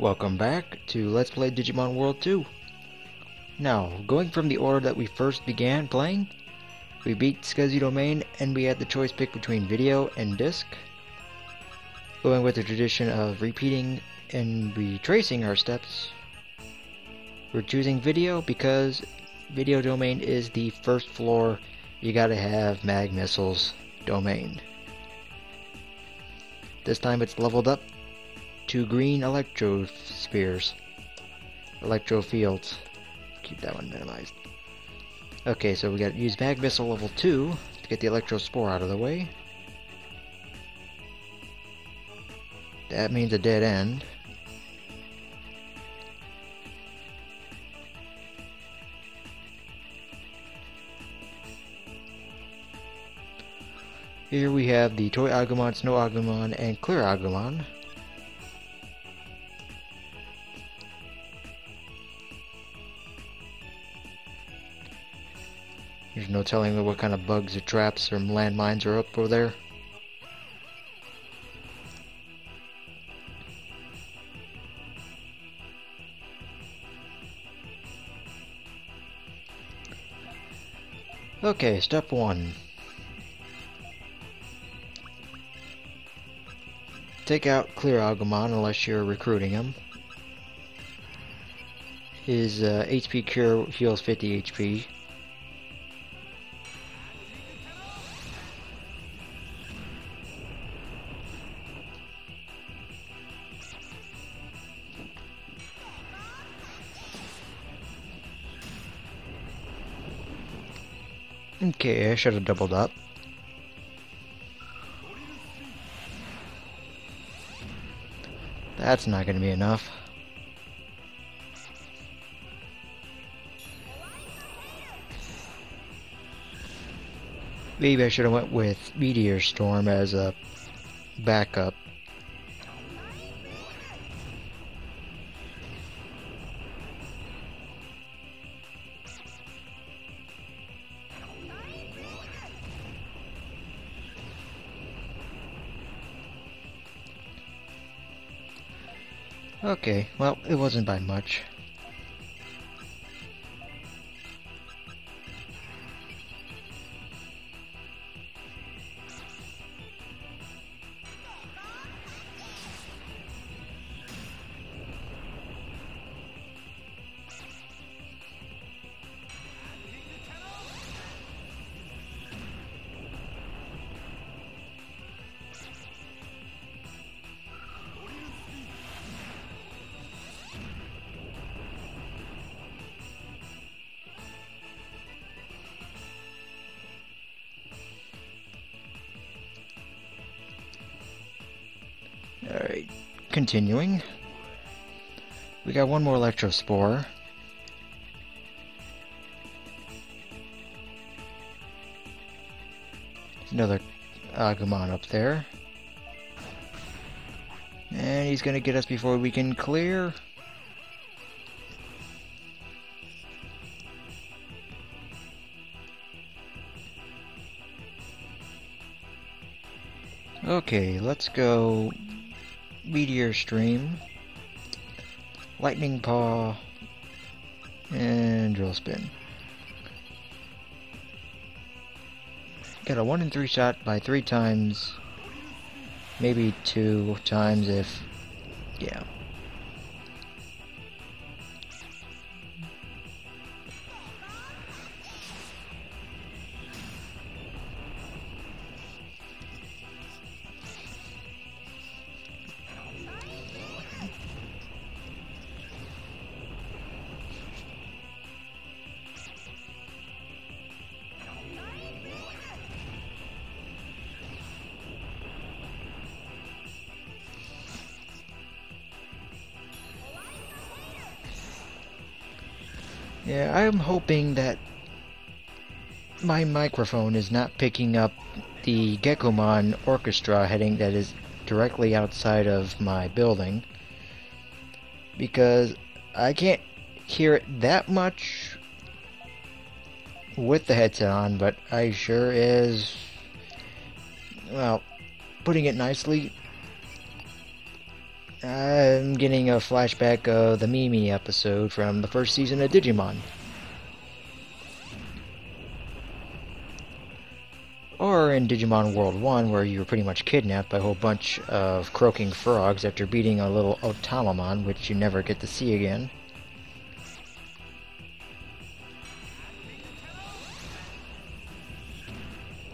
Welcome back to Let's Play Digimon World 2. Now, going from the order that we first began playing, we beat SCSI Domain and we had the choice pick between video and disc. Going with the tradition of repeating and retracing our steps, we're choosing video because video domain is the first floor you gotta have mag missiles domain. This time it's leveled up to green electro spheres. Electro fields. Keep that one minimized. Okay, so we got to use mag missile level 2 to get the electro spore out of the way. That means a dead end. Here we have the Toy Agumon, Snow Agumon, and Clear Agumon. There's no telling what kind of bugs or traps or landmines are up over there. Okay, step one. Take out Clear Agumon unless you're recruiting him. His uh, HP cure heals 50 HP. Okay, I should have doubled up. That's not going to be enough. Maybe I should have went with Meteor Storm as a backup. Okay, well, it wasn't by much. Continuing. We got one more Electrospore. Another uh, Agumon up there. And he's gonna get us before we can clear. Okay, let's go Meteor Stream, Lightning Paw, and Drill Spin. Got a 1 in 3 shot by 3 times, maybe 2 times if, yeah. I'm hoping that my microphone is not picking up the Gekomon orchestra heading that is directly outside of my building because I can't hear it that much with the headset on, but I sure is, well, putting it nicely, I'm getting a flashback of the Mimi episode from the first season of Digimon. Or in Digimon World 1, where you were pretty much kidnapped by a whole bunch of croaking frogs after beating a little Otamamon, which you never get to see again.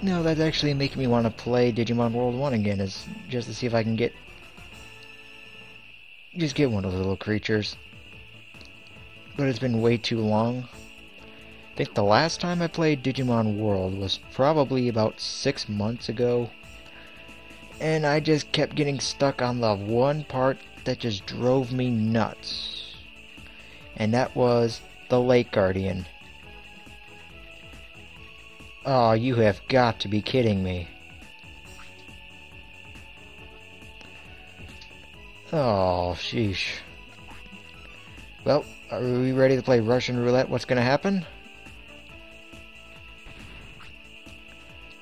No, that's actually making me want to play Digimon World 1 again, is just to see if I can get just get one of those little creatures. But it's been way too long. I think the last time I played Digimon World was probably about six months ago. And I just kept getting stuck on the one part that just drove me nuts. And that was the Lake Guardian. Oh, you have got to be kidding me. Oh, sheesh. Well, are we ready to play Russian roulette? What's going to happen?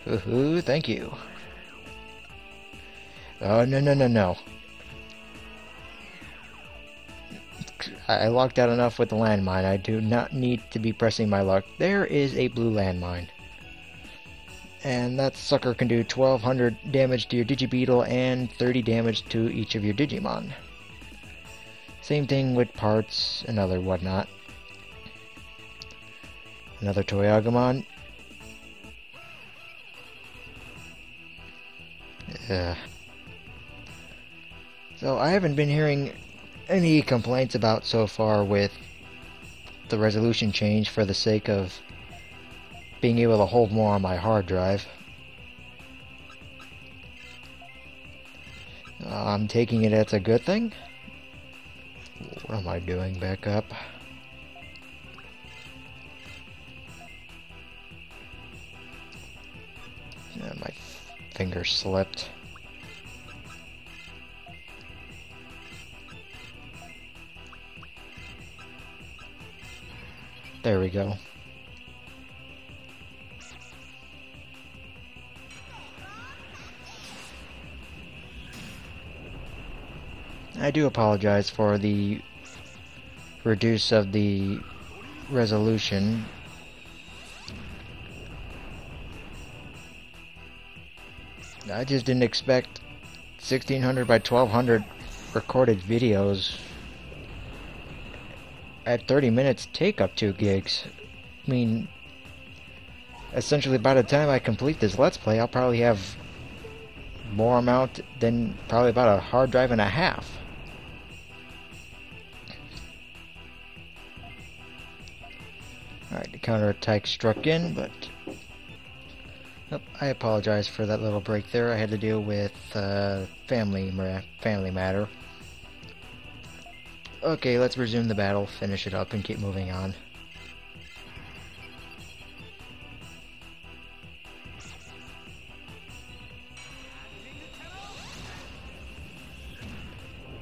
Hoo-hoo, thank you. Oh, no, no, no, no. I locked out enough with the landmine. I do not need to be pressing my luck. There is a blue landmine and that sucker can do 1200 damage to your Digibeetle and 30 damage to each of your Digimon. Same thing with parts and other whatnot. Another Toy-Agumon. Yeah. So I haven't been hearing any complaints about so far with the resolution change for the sake of being able to hold more on my hard drive. I'm taking it as a good thing. What am I doing back up? Finger slipped. There we go. I do apologize for the reduce of the resolution. I just didn't expect 1600 by 1200 recorded videos at 30 minutes take up 2 gigs. I mean, essentially by the time I complete this Let's Play, I'll probably have more amount than probably about a hard drive and a half. Alright, the counterattack struck in, but... I apologize for that little break there. I had to deal with uh, family, family matter. Okay, let's resume the battle, finish it up, and keep moving on.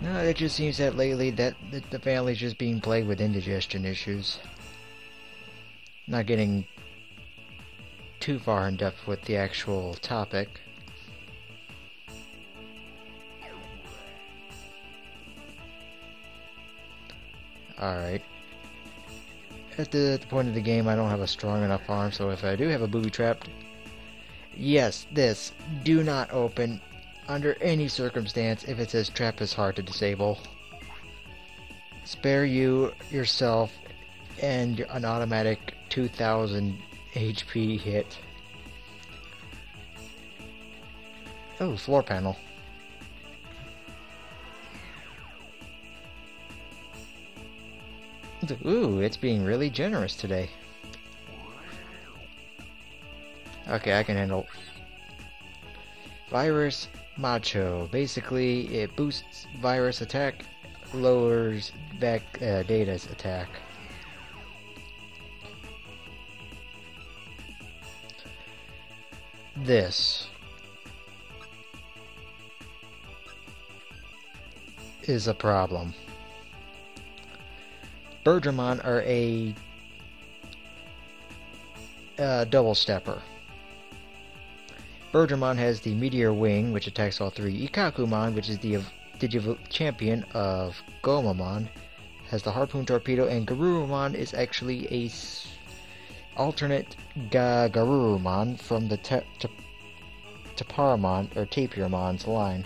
No, it just seems that lately that, that the family's just being plagued with indigestion issues not getting too far in depth with the actual topic. Alright. At the, at the, point of the game, I don't have a strong enough arm, so if I do have a booby trap, yes, this, do not open under any circumstance if it says trap is hard to disable. Spare you, yourself, and an automatic 2000 HP hit. Oh, floor panel. Ooh, it's being really generous today. Okay, I can handle Virus Macho. Basically, it boosts virus attack, lowers back uh, Data's attack. This is a problem. Birdramon are a uh, double stepper. Birdramon has the Meteor Wing, which attacks all three. Ikkakumon, which is the Digiv champion of Gomamon has the Harpoon Torpedo, and Garurumon is actually a alternate Ga Garurumon from the Taparamon or Tapiramon's line.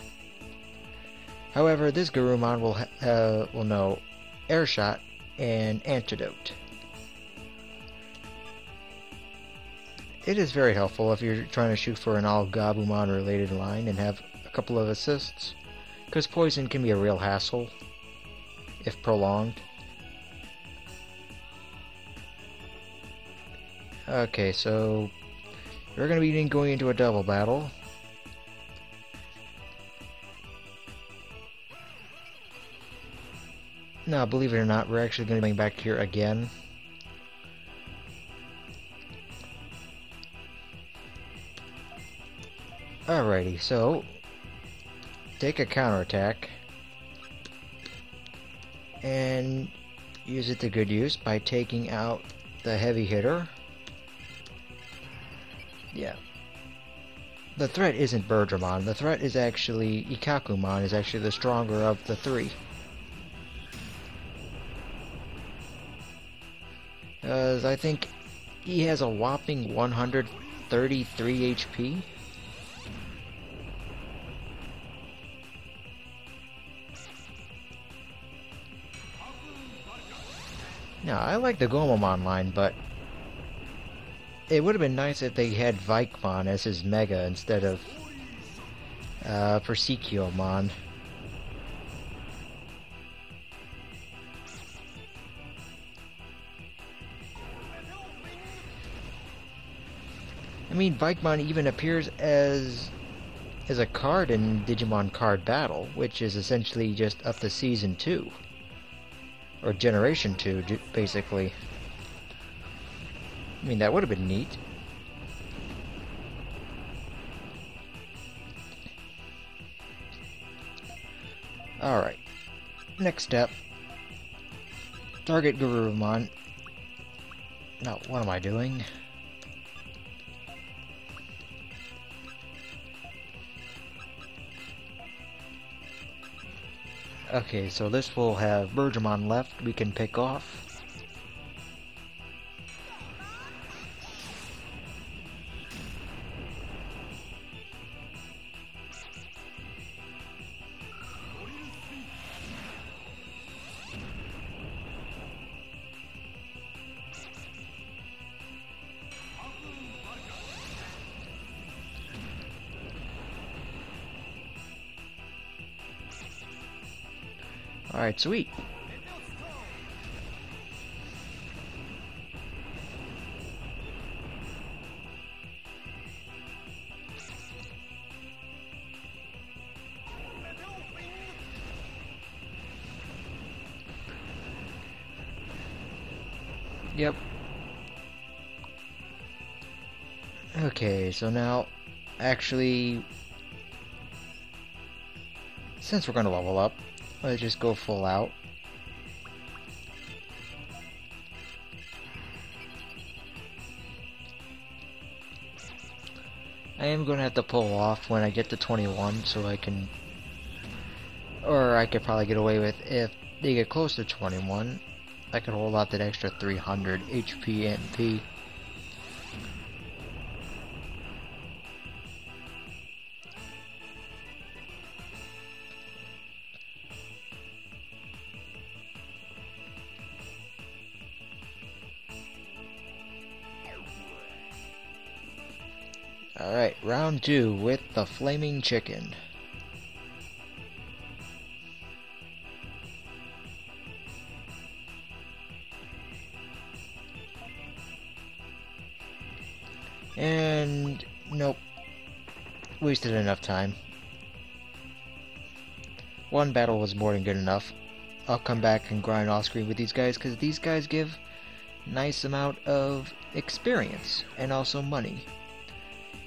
However, this Garurumon will uh, will know Air Shot and Antidote. It is very helpful if you're trying to shoot for an all Gabumon related line and have a couple of assists, because poison can be a real hassle if prolonged. Okay, so we're going to be going into a double battle. Now, believe it or not, we're actually going to be back here again. Alrighty, so take a counterattack and use it to good use by taking out the heavy hitter. Yeah. The threat isn't Birdramon. The threat is actually Ikkakumon is actually the stronger of the three. Because I think he has a whopping 133 HP. Now, I like the Gomamon line, but it would have been nice if they had Vikemon as his Mega instead of uh, Plesiomon. I mean, Vikemon even appears as as a card in Digimon Card Battle, which is essentially just up to Season 2. Or Generation 2, basically. I mean, that would have been neat. Alright. Next step. Target Garurumon. No, what am I doing? Okay, so this will have Birdramon left we can pick off. Sweet. Yep. Okay, so now, actually, since we're going to level up, Let's just go full out. I am going to have to pull off when I get to 21 so I can... Or I could probably get away with if they get close to 21. I could hold out that extra 300 HP and Alright, with the flaming chicken. And nope. Wasted enough time. One battle was more than good enough. I'll come back and grind off screen with these guys because these guys give nice amount of experience and also money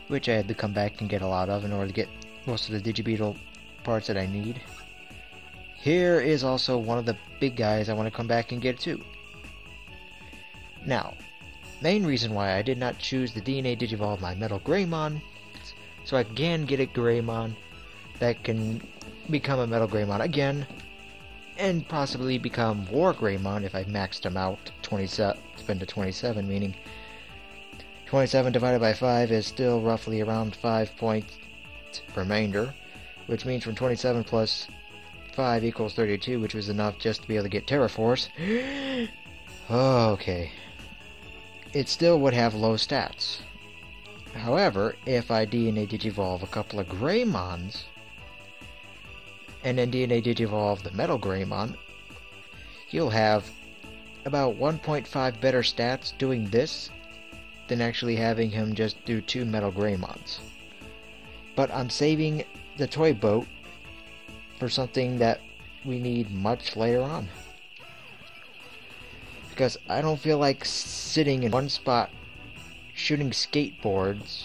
which I had to come back and get a lot of in order to get most of the Digibeetle parts that I need. Here is also one of the big guys I want to come back and get too. Now, main reason why I did not choose the DNA Digivolve my Metal Greymon, so I can get a Greymon that can become a Metal Greymon again, and possibly become War Greymon if I maxed him out 27 to 27, meaning 27 divided by 5 is still roughly around 5 points remainder, which means from 27 plus 5 equals 32, which was enough just to be able to get Tera Force. okay. It still would have low stats. However, if I DNA Digivolve a couple of Greymons, and then DNA Digivolve the Metal Greymon, you'll have about 1.5 better stats doing this than actually having him just do two Metal Greymons. But I'm saving the toy boat for something that we need much later on. Because I don't feel like sitting in one spot shooting skateboards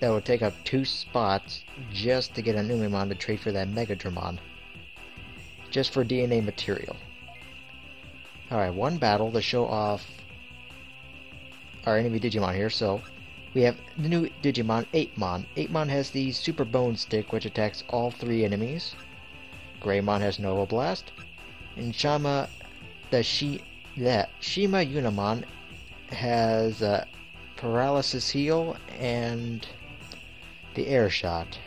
that would take up two spots just to get a Numemon to trade for that Megadramon. Just for DNA material. Alright, one battle to show off our enemy Digimon here, so we have the new Digimon, 8mon. 8mon has the Super Bone Stick, which attacks all three enemies. Greymon has Nova Blast. And Shama, the Shi, that Shima Unimon has uh, Paralysis Heal and the Air Shot.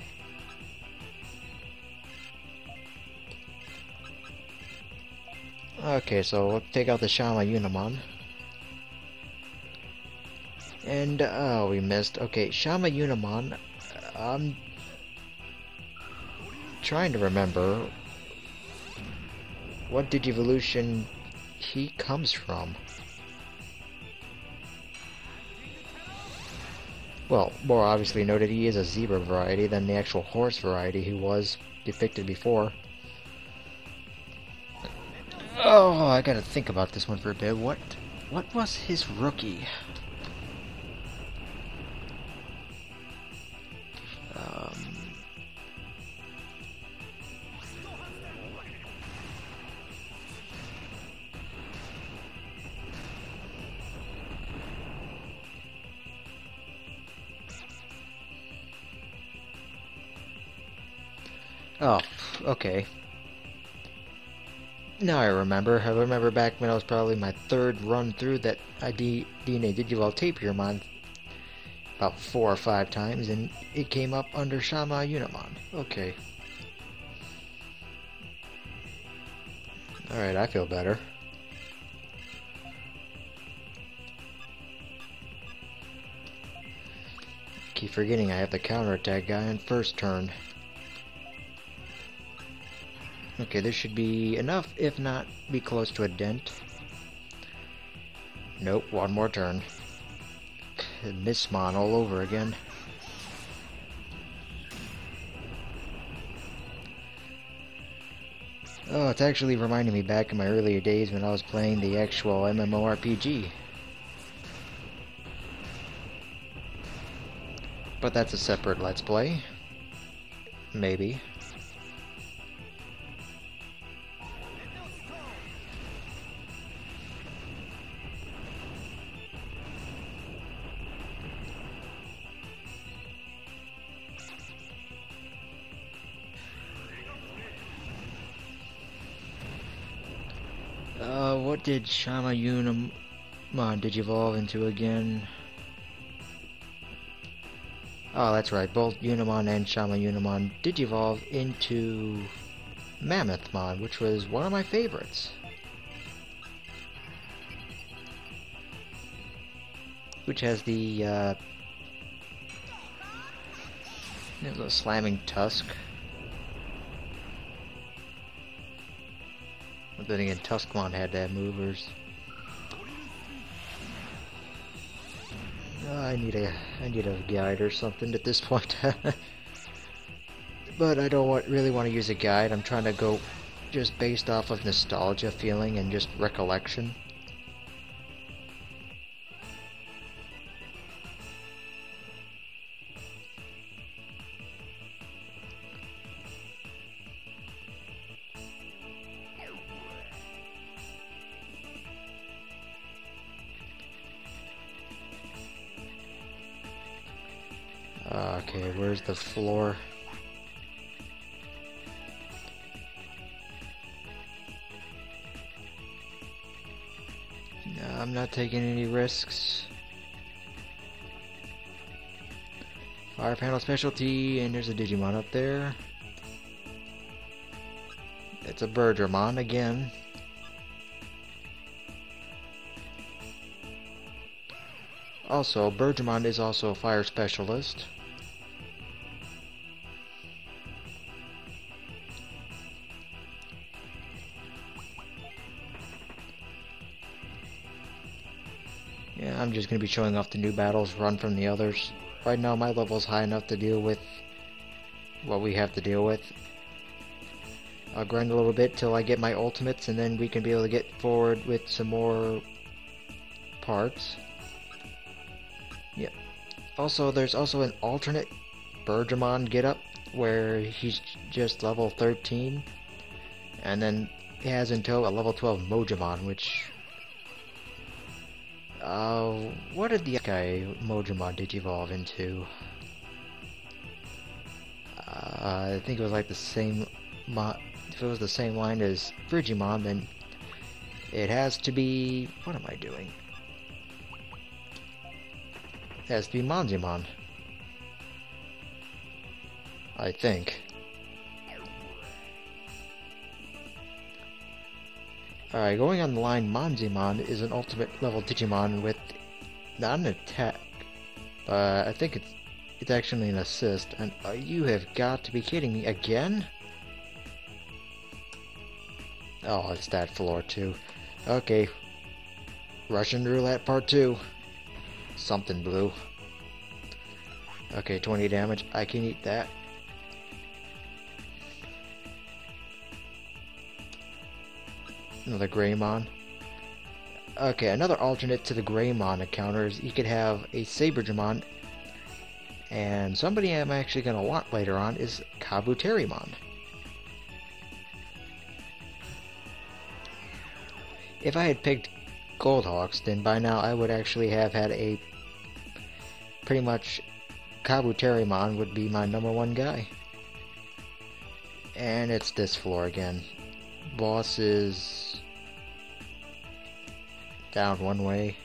Okay, so we'll take out the Shama Unimon. And, oh, we missed. Okay, Shama Unimon. I'm trying to remember what Digivolution he comes from. Well, more obviously noted, he is a zebra variety than the actual horse variety who was depicted before. Oh, I gotta think about this one for a bit. What, what was his rookie? Oh, okay. Now I remember. I remember back when I was probably my third run through that I D DNA Digivolve Tapirmon about four or five times, and it came up under Shama Unimon. Okay. Alright, I feel better. Keep forgetting I have the counterattack guy on first turn. Okay, this should be enough, if not be close to a dent. Nope, one more turn. Missmon all over again. Oh, it's actually reminding me back in my earlier days when I was playing the actual MMORPG. But that's a separate Let's Play. Maybe. Did Shama Unimon digivolve into again? Oh, that's right. Both Unimon and Shama Unimon digivolve into Mammothmon, which was one of my favorites. Which has the, uh, slamming tusk. But then again, Tuskmon had to have movers. Oh, I need a I need a guide or something at this point. but I don't want, really want to use a guide. I'm trying to go just based off of nostalgia feeling and just recollection. the floor. No, I'm not taking any risks. Fire panel specialty, and there's a Digimon up there. It's a Burgermon again. Also, Burgermon is also a fire specialist. Just going to be showing off the new battles, run from the others. Right now my level is high enough to deal with what we have to deal with. I'll grind a little bit till I get my ultimates and then we can be able to get forward with some more parts. Yep. Also, there's also an alternate Birdramon get up where he's just level 13 and then he has in tow a level 12 Mojamon which uh, what did the guy Mojamon digivolve into? Uh, I think it was like the same if it was the same line as Frigimon, then it has to be... What am I doing? It has to be Manzimon. I think. Alright, going on the line, Manzimon is an ultimate level Digimon with not an attack, but I think it's it's actually an assist. And uh, you have got to be kidding me again? Oh, it's that floor too. Okay. Russian roulette part two. Something blue. Okay, 20 damage. I can eat that. Another Greymon. Okay, another alternate to the Greymon encounters. You could have a Saberdramon. And somebody I'm actually going to want later on is Kabuterimon. If I had picked Goldhawks, then by now I would actually have had a pretty much Kabuterimon would be my number one guy. And it's this floor again. Boss is down one way.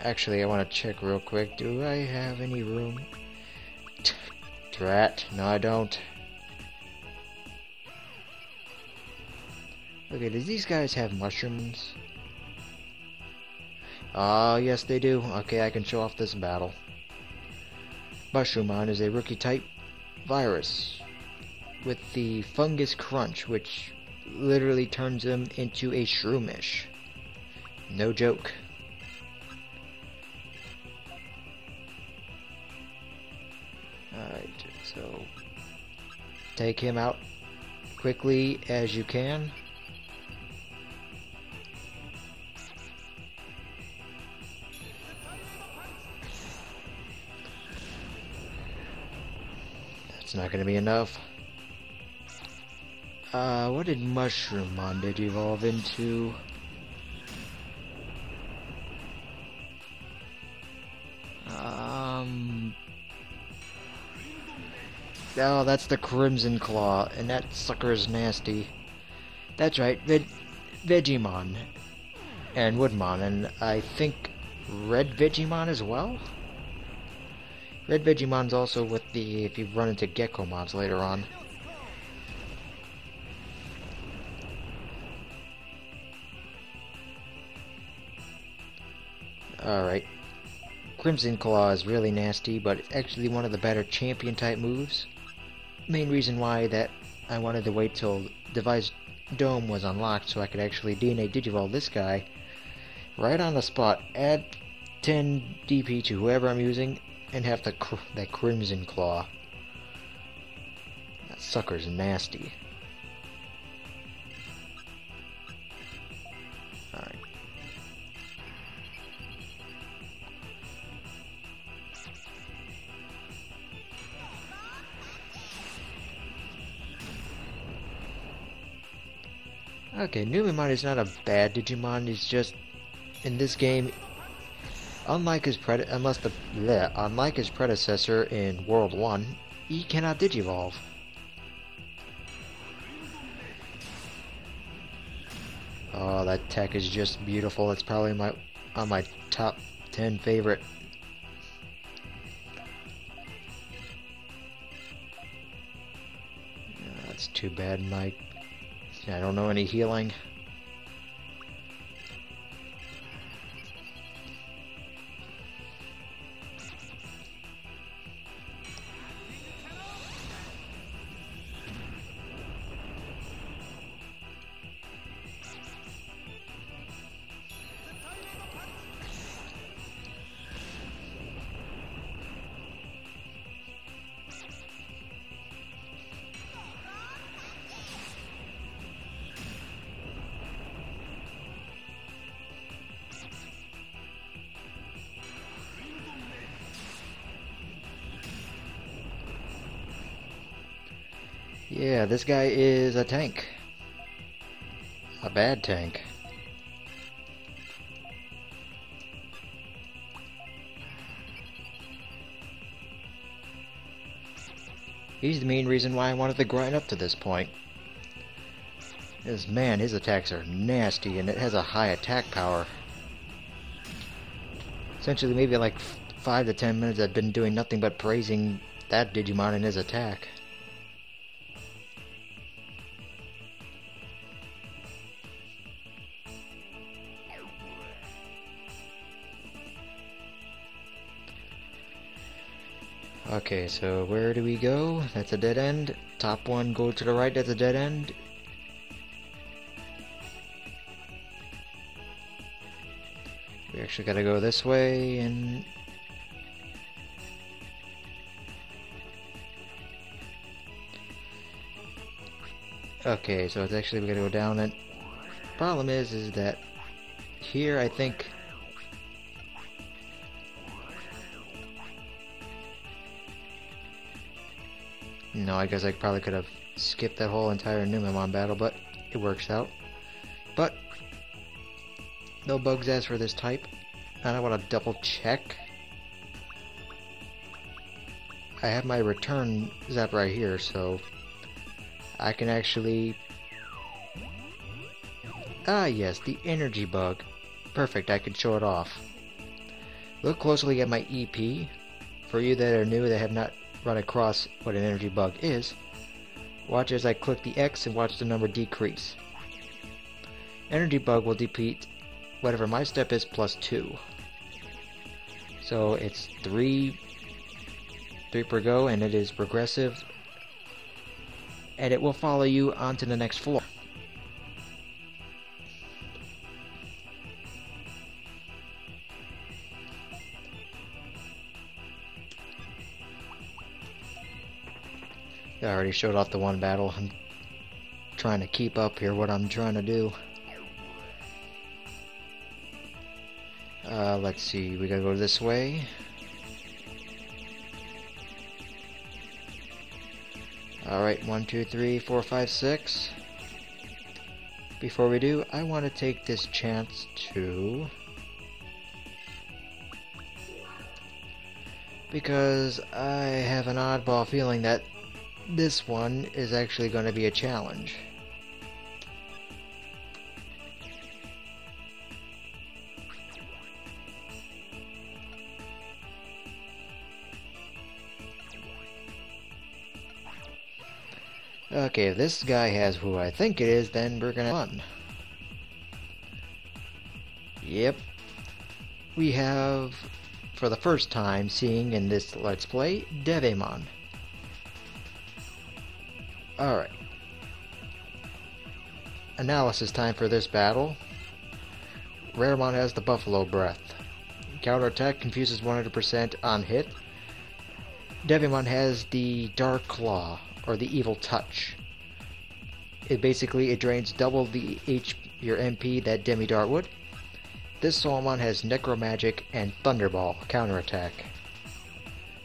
Actually, I want to check real quick. Do I have any room? Drat. No, I don't. Okay, does these guys have mushrooms? Ah, uh, yes they do. Okay, I can show off this battle. Mushroomon is a rookie type virus with the fungus crunch, which literally turns him into a shroomish. No joke. Alright, so take him out quickly as you can. That's not gonna be enough. Uh, what did Mushroomon did evolve into? Um... Oh, that's the Crimson Claw, and that sucker is nasty. That's right, Ve Vegiemon. And Woodmon, and I think Red Vegiemon as well? Red Vegiemon's also with the, if you run into Gecko mods later on. Alright. Crimson Claw is really nasty, but it's actually one of the better champion type moves. Main reason why that I wanted to wait till Device Dome was unlocked so I could actually DNA Digivolve this guy right on the spot, add 10 DP to whoever I'm using, and have the cr that crimson claw. That sucker's nasty. Okay, Numemon is not a bad Digimon, he's just, in this game, Unlike his pred unless uh, the bleh, unlike his predecessor in World 1, he cannot digivolve. Oh, that tech is just beautiful. It's probably my on my top 10 favorite. That's too bad, Mike. I don't know any healing. Yeah, this guy is a tank. A bad tank. He's the main reason why I wanted to grind up to this point. Is man, his attacks are nasty and it has a high attack power. Essentially, maybe like 5 to 10 minutes I've been doing nothing but praising that Digimon and his attack. Okay, so where do we go? That's a dead end. Top one, go to the right, that's a dead end. We actually gotta go this way and... Okay, so it's actually we gotta go down it. Problem is, is that here I think No, I guess I probably could have skipped that whole entire Numemon battle, but it works out. But, no bugs as for this type. And I want to double check. I have my return zap right here, so I can actually... Ah yes, the energy bug. Perfect, I can show it off. Look closely at my EP. For you that are new that have not run across what an energy bug is, watch as I click the X and watch the number decrease. Energy bug will deplete whatever my step is plus 2. So it's 3 3 per go and it is progressive and it will follow you onto the next floor. Already showed off the one battle. I'm trying to keep up here what I'm trying to do. Uh, let's see, we gotta go this way. Alright, one, two, three, four, five, six. Before we do, I want to take this chance to... Because I have an oddball feeling that this one is actually going to be a challenge. Okay, if this guy has who I think it is, then we're gonna fun. Yep. We have, for the first time, seeing in this Let's Play, Devimon. Alright. Analysis time for this battle. Raremon has the Buffalo Breath. Counterattack confuses 100% on hit. Devimon has the Dark Claw, or the Evil Touch. It basically it drains double the H your MP that Demi Dart would. This Soulmon has Necromagic and Thunderball counterattack.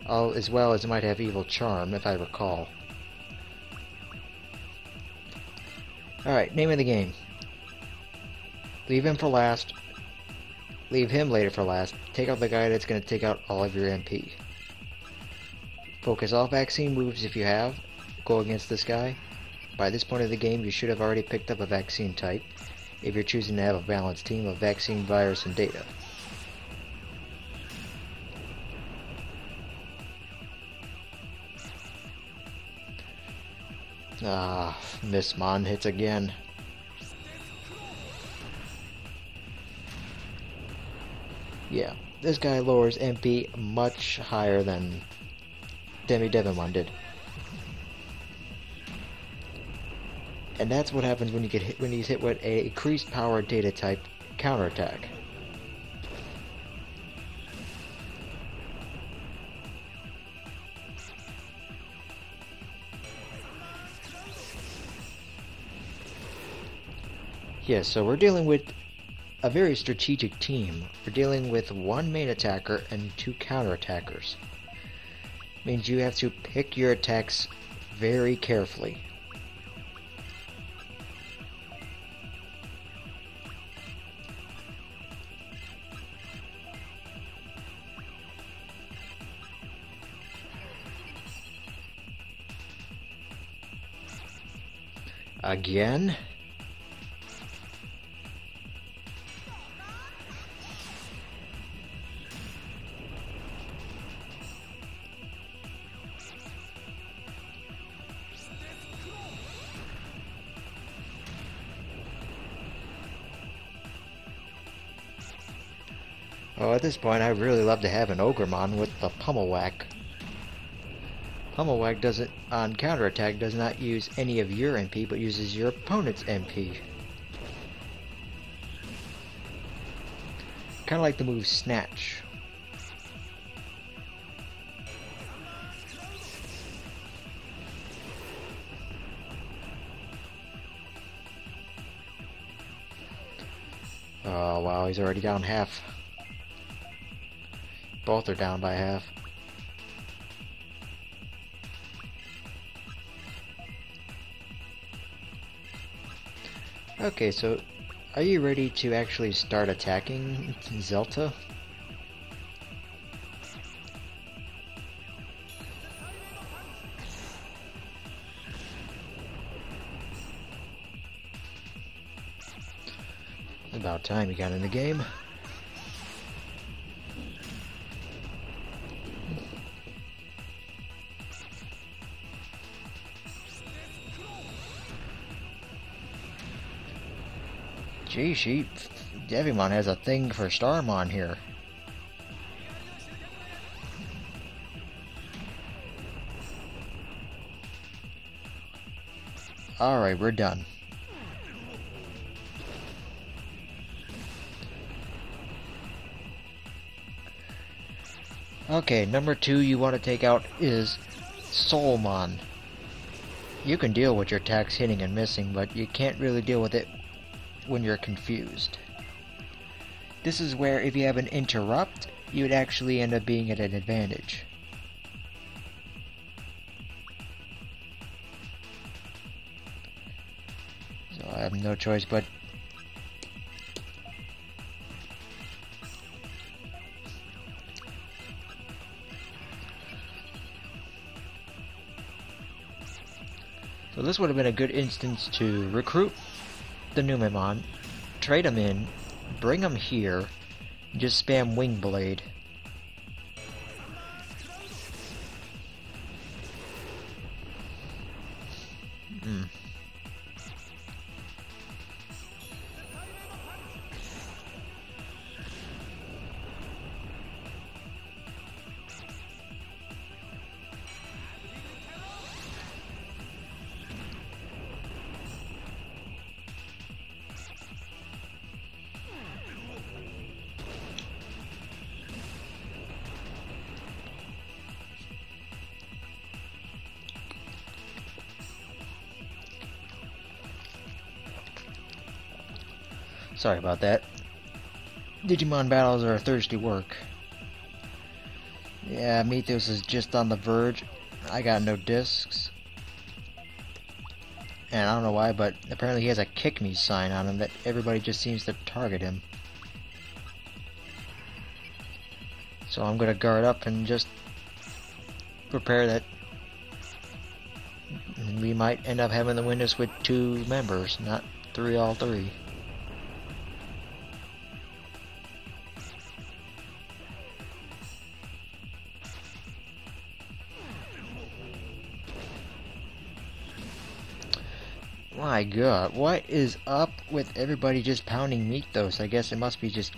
All, oh, as well as it might have Evil Charm, if I recall. Alright, name of the game. Leave him for last. Leave him later for last. Take out the guy that's going to take out all of your MP. Focus all vaccine moves if you have. Go against this guy. By this point of the game, you should have already picked up a vaccine type. if you're choosing to have a balanced team of vaccine, virus, and data. Ah, Missmon hits again. Yeah, this guy lowers MP much higher than Demi Devimon did. And that's what happens when you get hit when he's hit with a increased power data type counterattack. Yes, so we're dealing with a very strategic team. We're dealing with one main attacker and two counter attackers. Means you have to pick your attacks very carefully. Again? This point, I'd really love to have an Ogremon with the Pummel Whack. Pummel Whack doesn't, on counterattack, does not use any of your MP, but uses your opponent's MP. Kind of like the move Snatch. Oh wow, he's already down half. Both are down by half. Okay, so are you ready to actually start attacking Zelta? About time you got in the game. Gee, she... Devimon has a thing for Starmon here. Alright, we're done. Okay, number two you want to take out is Soulmon. You can deal with your attacks hitting and missing, but you can't really deal with it when you're confused. This is where if you have an interrupt, you would actually end up being at an advantage. So I have no choice but So this would have been a good instance to recruit the Numemon, trade him in, bring him here, just spam Wing Blade. Sorry about that. Digimon battles are thirsty work. Yeah, Mythos is just on the verge. I got no discs. And I don't know why, but apparently he has a kick me sign on him that everybody just seems to target him. So I'm gonna guard up and just prepare that we might end up having the witness with two members, not three all three. My god, what is up with everybody just pounding Mythos? I guess it must be just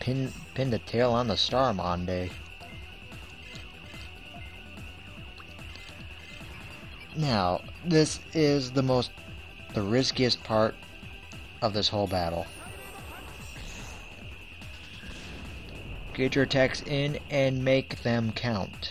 pin pin the tail on the Starmon day. Now, this is the most the riskiest part of this whole battle. Get your attacks in and make them count.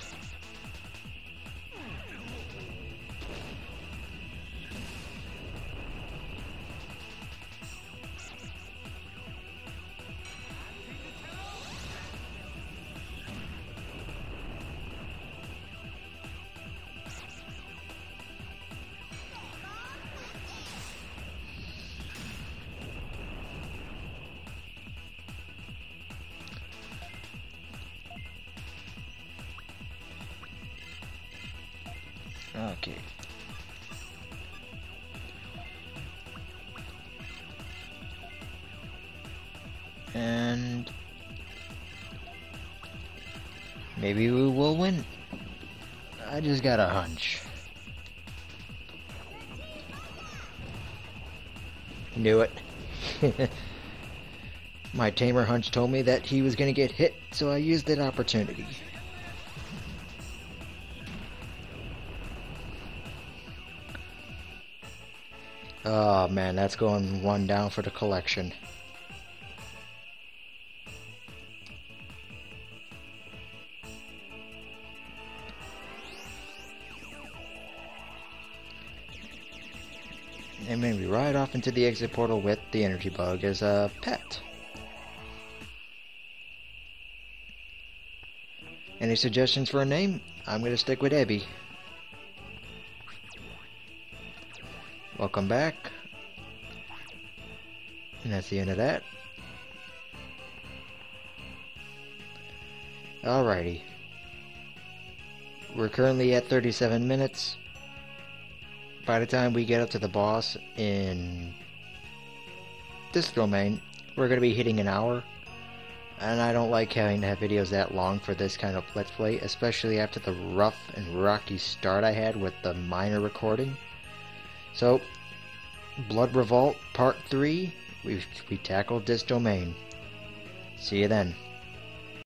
Tamer hunch told me that he was going to get hit, so I used that opportunity. Oh man, that's going one down for the collection. And maybe right off into the exit portal with the energy bug as a pet. Any suggestions for a name? I'm gonna stick with Ebby. Welcome back. And that's the end of that. Alrighty. We're currently at 37 minutes. By the time we get up to the boss in this domain, we're going to be hitting an hour. And I don't like having to have videos that long for this kind of Let's Play, especially after the rough and rocky start I had with the minor recording. So, Blood Revolt Part 3, we we tackled this domain. See you then.